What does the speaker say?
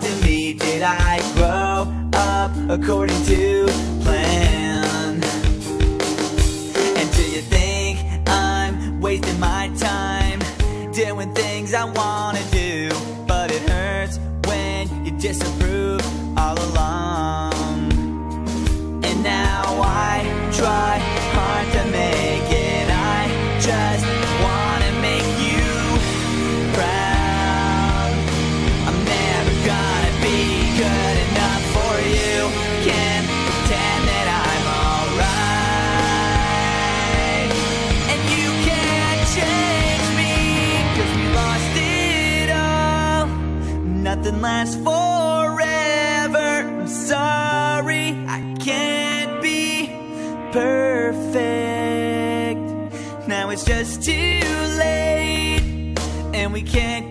to me. Did I grow up according to plan? And do you think I'm wasting my time Doing things I wanna do? But it hurts when you disapprove Lasts forever. I'm sorry I can't be perfect. Now it's just too late And we can't